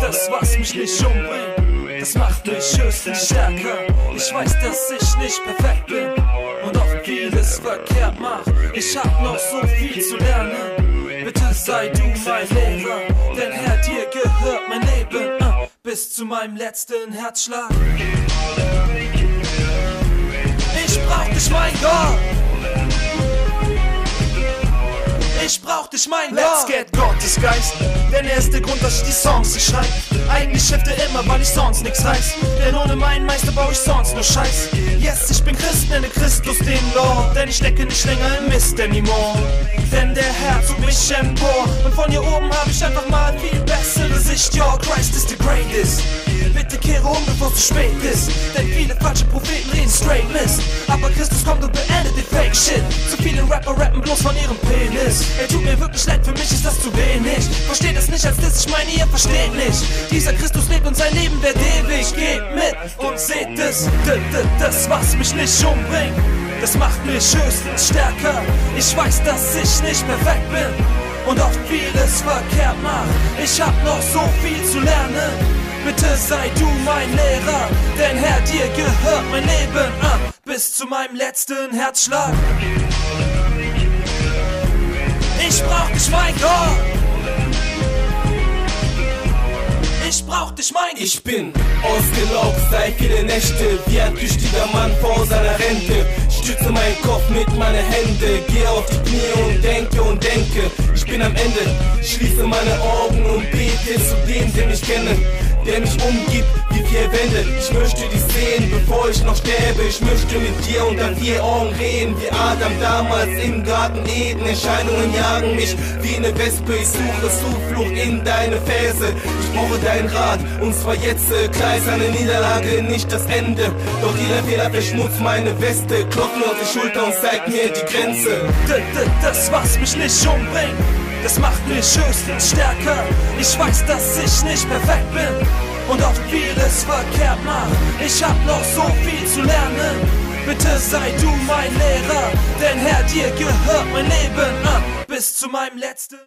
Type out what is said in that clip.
Das, was mich nicht umbringt, das macht mich höchstens stärker. Ich weiß, dass ich nicht perfekt bin und auch vieles verkehrt mach. Ich hab noch so viel zu lernen. Bitte sei du mein Lehrer, denn Herr, dir gehört mein Leben uh, bis zu meinem letzten Herzschlag. Ich brauch dich, mein Gott. Ich mein Let's get Gottes Geist. Denn er ist der Grund, dass ich die Songs hier schreib. Eigentlich schifft er immer, weil ich sonst nix reiß. Denn ohne meinen Meister baue ich sonst nur Scheiß. Yes, ich bin Christ, nenne Christus den Lord. Denn ich stecke nicht länger im Mist anymore. Denn der Herr tut mich empor. Und von hier oben habe ich einfach mal viel bessere Sicht. Your Christ is the greatest. Bitte kehre um, bevor es zu spät ist. Denn viele falsche Propheten Penis. Ey, tut mir wirklich leid, für mich ist das zu wenig. Versteht es nicht, als das ich meine, ihr versteht nicht. Dieser Christus lebt und sein Leben wird ewig. Geht mit und seht es. Das, was mich nicht umbringt. Das macht mich höchstens stärker. Ich weiß, dass ich nicht perfekt bin und oft vieles verkehrt mach. Ich hab noch so viel zu lernen. Bitte sei du mein Lehrer, denn Herr, dir gehört mein Leben uh, bis zu meinem letzten Herzschlag. Ich brauch dich, mein Gott. Ich brauch dich, mein Ich bin ausgelaugt seit viele Nächte, wie ein tüchtiger Mann vor seiner Rente. Stütze meinen Kopf mit meinen Händen, gehe auf die Knie und denke und denke. Ich bin am Ende, schließe meine Augen und bete zu dem, den ich kenne der mich umgibt wie vier Wände. Ich möchte dich sehen, bevor ich noch sterbe. Ich möchte mit dir unter vier Augen reden, wie Adam damals im Garten Eden. Erscheinungen jagen mich wie eine Wespe. Ich suche Zuflucht in deine Verse. Ich brauche deinen Rat, und zwar jetzt. Klar ist eine Niederlage nicht das Ende. Doch jeder Fehler verschmutzt meine Weste. Klopft auf die Schulter und zeigt mir die Grenze. Das, was mich nicht umbringt das macht mich höchstens stärker. Ich weiß, dass ich nicht perfekt bin und oft vieles verkehrt mach. Ich hab noch so viel zu lernen. Bitte sei du mein Lehrer, denn Herr, dir gehört mein Leben uh, bis zu meinem letzten.